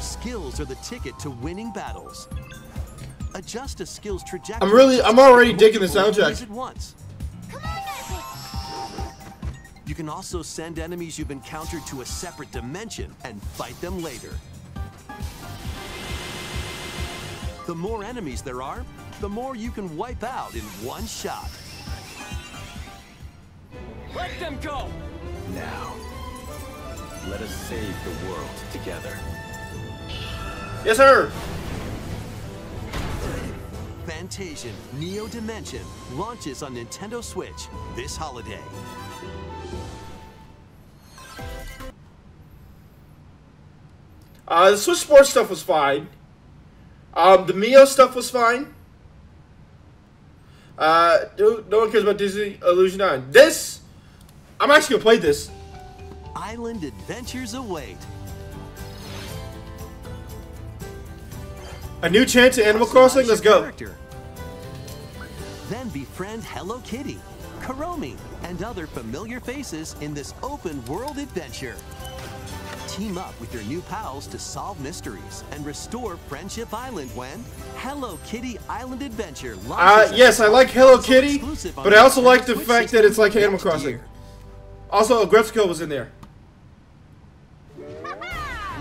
Skills are the ticket to winning battles. Adjust a skill's trajectory. I'm really- I'm already digging the soundtrack. once. You can also send enemies you've encountered to a separate dimension and fight them later. The more enemies there are, the more you can wipe out in one shot. Let them go! Now, let us save the world together. Yes, sir! Fantasian Neo Dimension launches on Nintendo Switch this holiday. Uh, the Switch Sports stuff was fine. Um, the Mio stuff was fine. Uh, no, no one cares about Disney Illusion 9. This, I'm actually gonna play this. Island adventures await. A new chance at Animal Crossing. Let's go. Character. Then befriend Hello Kitty, Kuromi, and other familiar faces in this open world adventure. Team up with your new pals to solve mysteries and restore Friendship Island when Hello Kitty Island Adventure Uh, launches. as yes, I like Hello Kitty, but I also like the fact that it's like Animal Crossing. Also, Aggretsuko was in there.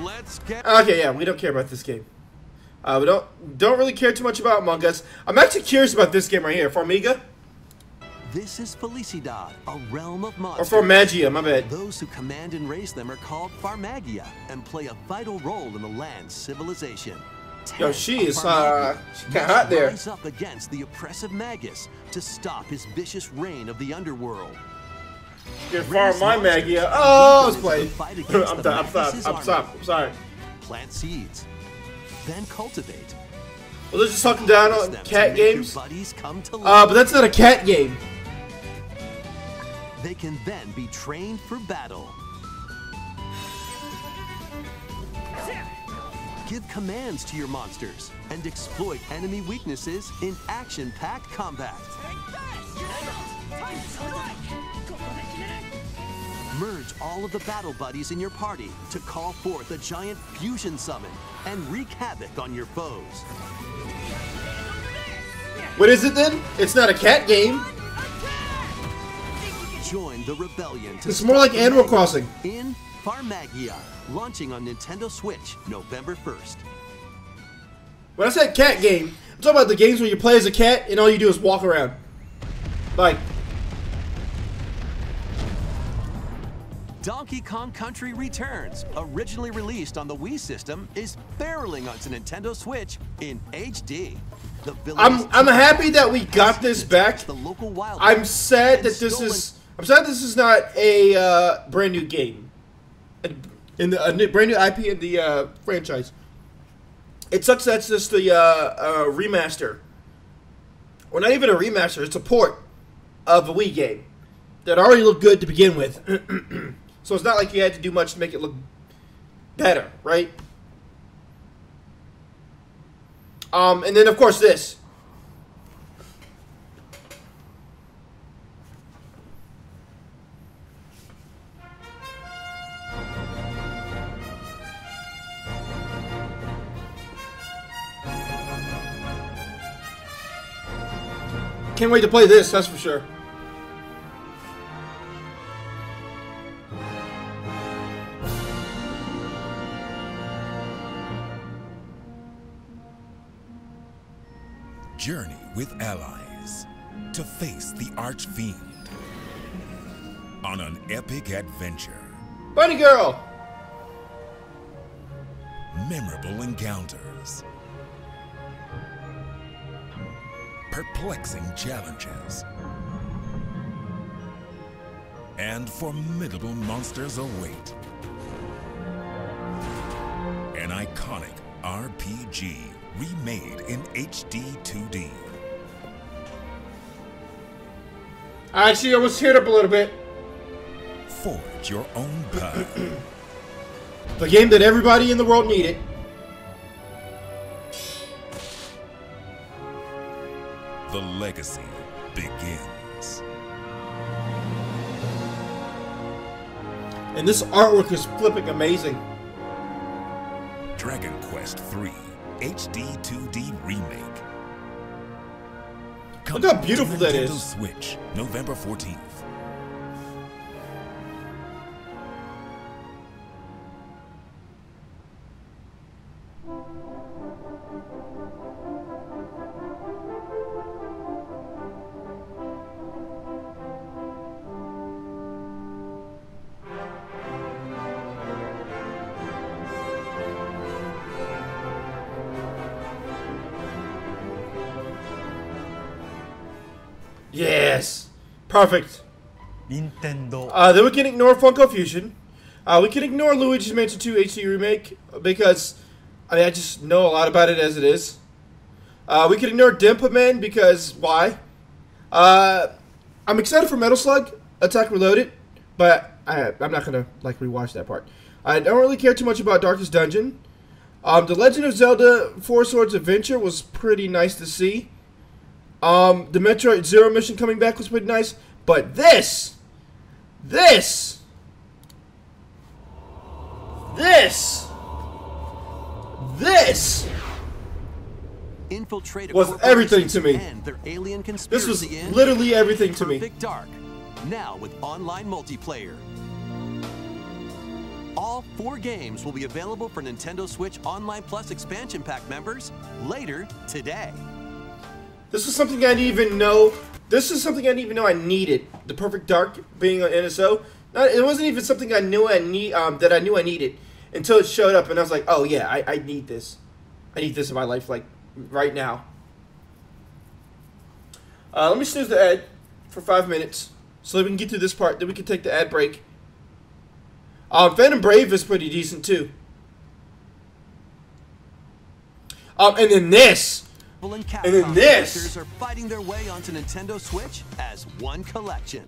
Let's get Okay, yeah, we don't care about this game. Uh, we don't don't really care too much about Among Us. I'm actually curious about this game right here, Farmiga This is Felicidad, a realm of or monsters. Farmagia. My bad. Those who command and raise them are called Farmagia and play a vital role in the land's civilization. Yo, she is, uh, kinda hot there. Rise up against the oppressive Magus to stop his vicious reign of the underworld. Get far Raise my monsters. Maggie. Oh, I was Use playing. fight I'm against done. I'm sorry. I'm army. sorry. I'm sorry. Plant seeds. Then cultivate. Well, they're just talking down on cat games. buddies come to Uh, life. but that's not a cat game. They can then be trained for battle. Give commands to your monsters and exploit enemy weaknesses in action-packed combat. Merge all of the battle buddies in your party to call forth a giant fusion summon and wreak havoc on your foes. What is it then? It's not a cat game. Join the rebellion to It's more like Animal Crossing. In Farmagia, launching on Nintendo Switch November 1st. When I said cat game, I'm talking about the games where you play as a cat and all you do is walk around. Like, Donkey Kong Country Returns, originally released on the Wii system, is barreling onto Nintendo Switch in HD. The I'm I'm happy that we got this back. the local I'm sad that this is I'm sad this is not a uh, brand new game, in the a new, brand new IP in the uh, franchise. It sucks that's just the uh, uh, remaster, or not even a remaster. It's a port of a Wii game that already looked good to begin with. so it's not like you had to do much to make it look better, right? Um, and then of course this. Can't wait to play this, that's for sure. Journey with allies to face the Archfiend on an epic adventure. Bunny Girl! Memorable encounters. Perplexing challenges. And formidable monsters await. An iconic RPG remade in HD 2D. I actually almost teared up a little bit. Forge your own path. The game that everybody in the world needed. The legacy begins. And this artwork is flipping amazing. Dragon Quest III HD 2D Remake. Look how beautiful that Nintendo is. Switch, November 14th. Perfect. Nintendo. Uh, then we can ignore Funko Fusion. Uh, we can ignore Luigi's Mansion 2 HD Remake because I, mean, I just know a lot about it as it is. Uh, we can ignore Denpa Men because why? Uh, I'm excited for Metal Slug Attack Reloaded, but I, am not gonna like rewatch that part. I don't really care too much about Darkest Dungeon. Um, the Legend of Zelda: Four Swords Adventure was pretty nice to see. Um, the Metroid Zero mission coming back was pretty nice, but this, this, this, this Infiltrate was everything to me. their alien This was literally everything to me. Dark, now with online multiplayer. All four games will be available for Nintendo Switch Online Plus expansion pack members later today. This is something I didn't even know. This is something I didn't even know I needed. The Perfect Dark being on NSO. Not, it wasn't even something I knew I need. Um, that I knew I needed until it showed up, and I was like, oh yeah, I, I need this. I need this in my life, like right now. Uh, let me snooze the ad for five minutes so that we can get through this part. Then we can take the ad break. Um, Phantom Brave is pretty decent too. Um, and then this. And And then this. characters are fighting their way onto Nintendo Switch as one collection.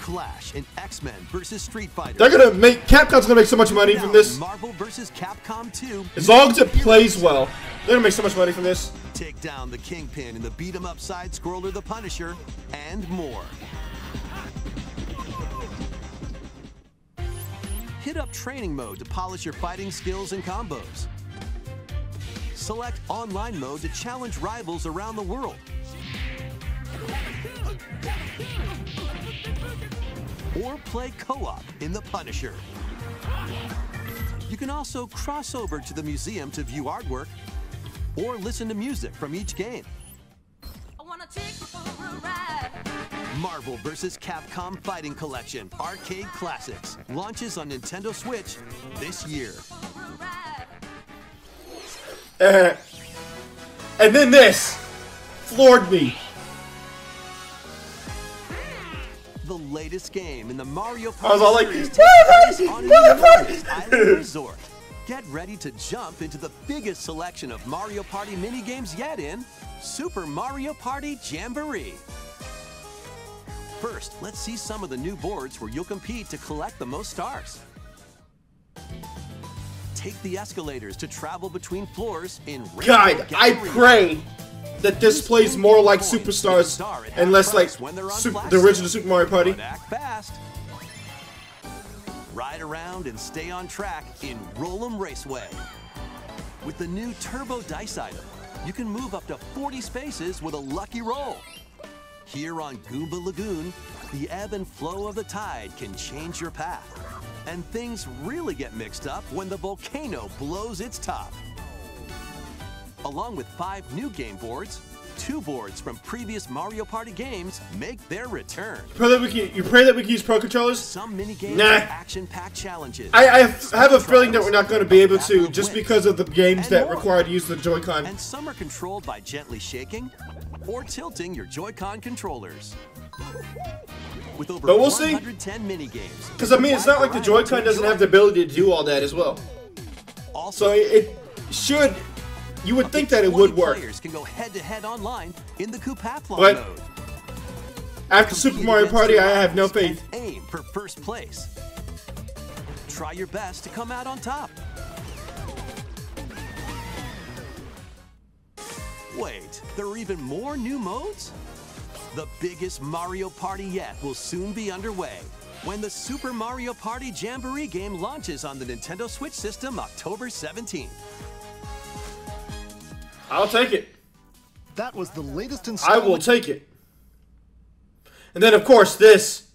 Clash and X-Men versus Street Fighter. They're gonna make Capcom's gonna make so much money from this. Marvel versus Capcom 2. As long as it plays well, they're gonna make so much money from this. Take down the Kingpin and the beat 'em up side scroller The Punisher and more. Hit up training mode to polish your fighting skills and combos. Select online mode to challenge rivals around the world. Or play co-op in The Punisher. You can also cross over to the museum to view artwork or listen to music from each game. Marvel vs. Capcom Fighting Collection Arcade Classics launches on Nintendo Switch this year. Uh, and then this floored me. The latest game in the Mario I Party was all like, series "Mario Party! on Mario Party!" Island Resort. Get ready to jump into the biggest selection of Mario Party minigames yet in Super Mario Party Jamboree. First, let's see some of the new boards where you'll compete to collect the most stars. Take the escalators to travel between floors in God, I pray that this plays more like Superstars and less like the original Super Mario Party. But act fast. Ride around and stay on track in Roll'em Raceway. With the new Turbo Dice item, you can move up to 40 spaces with a lucky roll. Here on Goomba Lagoon, the ebb and flow of the tide can change your path. And things really get mixed up when the volcano blows its top. Along with five new game boards, two boards from previous Mario Party games make their return. Pray that we can, you pray that we can use pro controllers? Some mini-games Nah. action-packed challenges. I, I have, have a feeling that we're not going to be able to just because of the games that require to use the Joy-Con. And some are controlled by gently shaking or tilting your Joy-Con controllers. But we'll see. Because I mean, it's not like the Joy-Con doesn't have the ability to do all that as well. So it, it should. You would think that it would work. Players can go head-to-head online in the Koopathlon But mode. after Super Mario Party, I have no faith. Aim for first place. Try your best to come out on top. Wait, there are even more new modes? The biggest Mario Party yet will soon be underway when the Super Mario Party Jamboree game launches on the Nintendo Switch system October 17th. I'll take it. That was the latest installment. I will take it. And then, of course, this.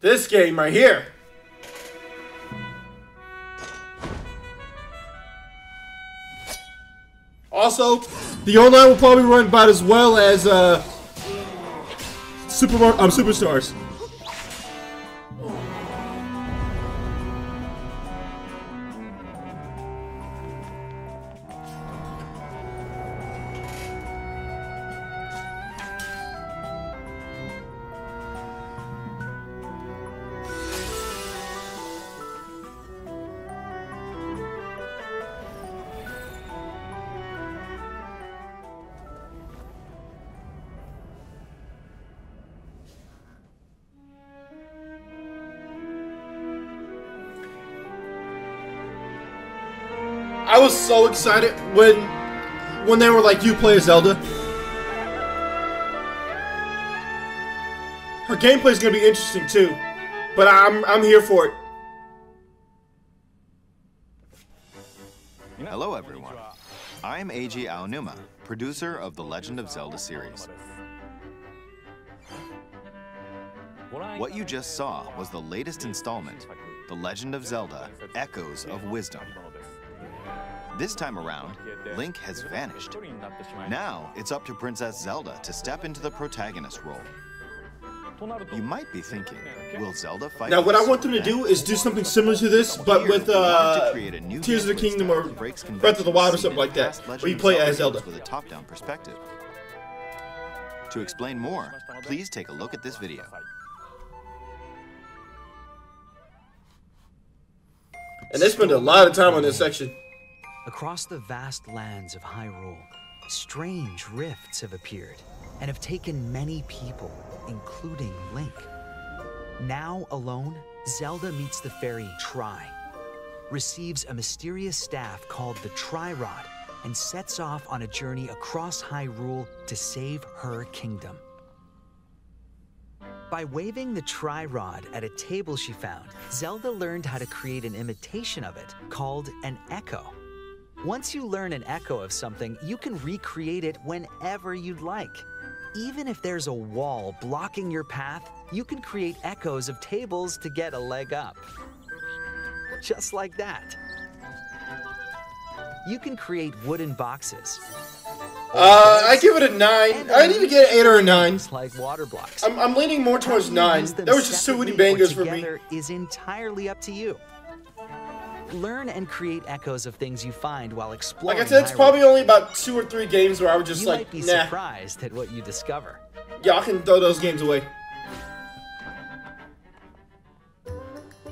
This game right here. Also, the online will probably run about as well as uh, Super Mar- um, Superstars. Excited when when they were like, "You play as Zelda." Her gameplay is gonna be interesting too, but I'm I'm here for it. Hello, everyone. I'm Eiji Aonuma, producer of the Legend of Zelda series. What you just saw was the latest installment, The Legend of Zelda Echoes of Wisdom. This time around, Link has vanished. Now it's up to Princess Zelda to step into the protagonist role. You might be thinking, will Zelda fight? Now, what I want them to do is do something similar to this, but with we wanted to uh, create a new Tears of the Kingdom or Breath of the Wild or something like that, seen in past where you play as Zelda. with a top-down perspective. To explain more, please take a look at this video. And they spend a lot of time on this section. Across the vast lands of Hyrule, strange rifts have appeared and have taken many people, including Link. Now alone, Zelda meets the fairy Tri, receives a mysterious staff called the Tri Rod, and sets off on a journey across Hyrule to save her kingdom. By waving the Tri Rod at a table she found, Zelda learned how to create an imitation of it called an echo. Once you learn an echo of something, you can recreate it whenever you'd like. Even if there's a wall blocking your path, you can create echoes of tables to get a leg up. Just like that. You can create wooden boxes. Uh, I give it a nine. I didn't even get an eight or a nine. Like water blocks. I'm, I'm leaning more towards nine. There was just too many bangers for me. Is entirely up to you. Learn and create echoes of things you find while exploring. Like I said, it's probably only about two or three games where I would just you like, might be nah. surprised at what you discover. Yeah, I can throw those games away.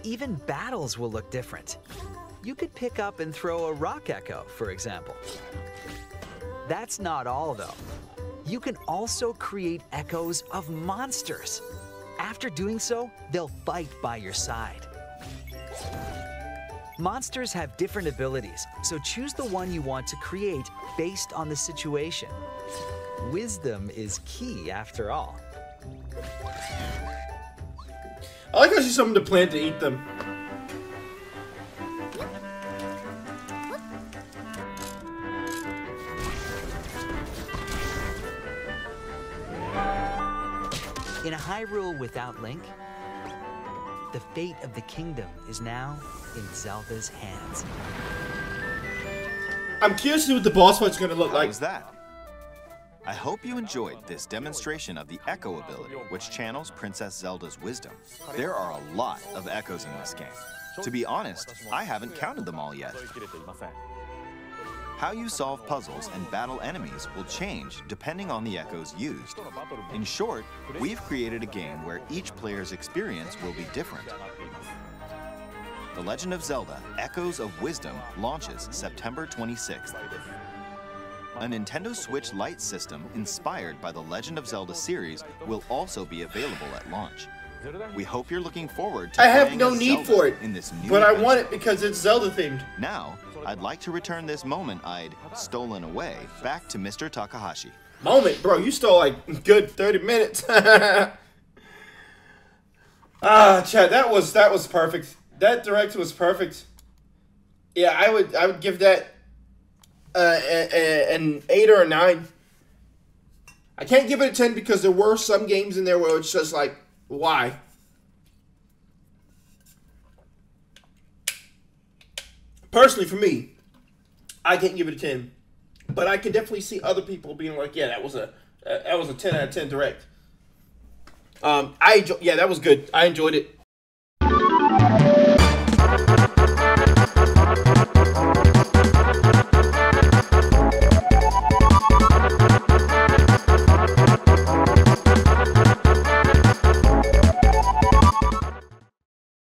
Even battles will look different. You could pick up and throw a rock echo, for example. That's not all, though. You can also create echoes of monsters. After doing so, they'll fight by your side. Monsters have different abilities, so choose the one you want to create based on the situation. Wisdom is key, after all. I like how she's something to plant to eat them. In a Hyrule without Link, the fate of the kingdom is now in Zelda's hands. I'm curious to see what the boss fight's gonna look How like. was that? I hope you enjoyed this demonstration of the Echo ability, which channels Princess Zelda's wisdom. There are a lot of echoes in this game. To be honest, I haven't counted them all yet. How you solve puzzles and battle enemies will change depending on the echoes used. In short, we've created a game where each player's experience will be different. The Legend of Zelda Echoes of Wisdom launches September 26th. A Nintendo Switch Lite system inspired by the Legend of Zelda series will also be available at launch. We hope you're looking forward to I have no need Zelda for it, in this new but I want it because it's Zelda themed. Now, I'd like to return this moment I'd stolen away back to Mr. Takahashi. Moment, bro. You stole like a good 30 minutes. ah, Chad, that was that was perfect. That direct was perfect. Yeah, I would I would give that uh, a, a, an eight or a nine. I can't give it a ten because there were some games in there where it's just like, why? Personally, for me, I can't give it a ten, but I can definitely see other people being like, yeah, that was a uh, that was a ten out of ten direct. Um, I yeah, that was good. I enjoyed it.